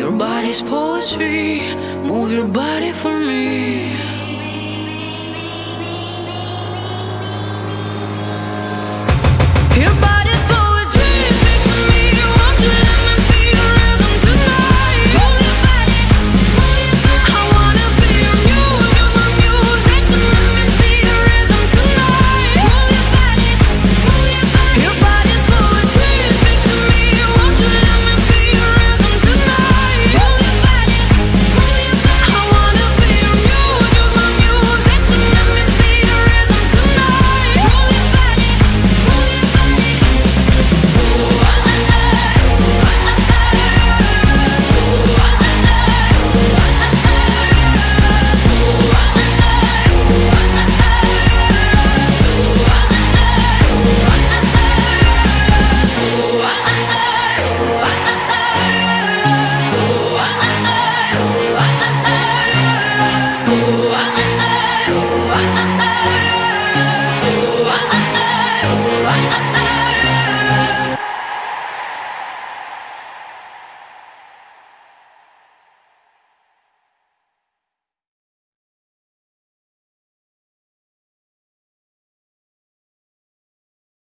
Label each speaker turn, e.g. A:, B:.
A: Your body's poetry. Move your body for me.